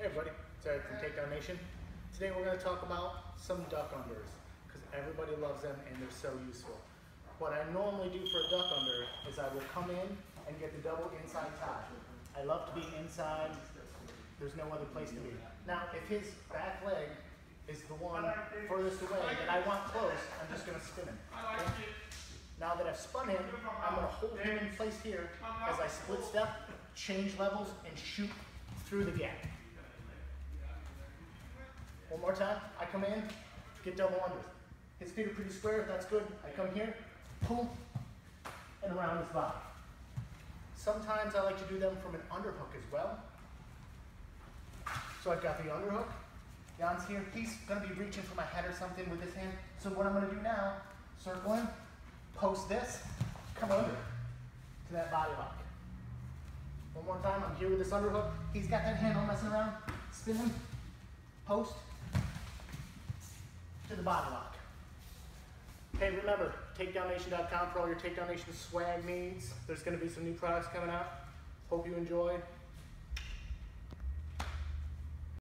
Hey everybody, it's Eric from Takedown Nation. Today we're going to talk about some duck unders because everybody loves them and they're so useful. What I normally do for a duck under is I will come in and get the double inside tie. I love to be inside. There's no other place to be. Now, if his back leg is the one furthest away that I want close, I'm just going to spin him. Okay? Now that I've spun him, I'm going to hold him in place here as I split step, change levels, and shoot through the gap. One more time. I come in, get double unders. His feet are pretty square. If that's good. I come here, pull, and around his body. Sometimes I like to do them from an underhook as well. So I've got the underhook. Jan's here. He's going to be reaching for my head or something with his hand. So what I'm going to do now, circle him, post this, come under to that body lock. One more time. I'm here with this underhook. He's got that handle messing around. Spin him, post, the body lock. Hey, remember, takedownnation.com for all your Takedown Nation swag needs. There's going to be some new products coming out. Hope you enjoy.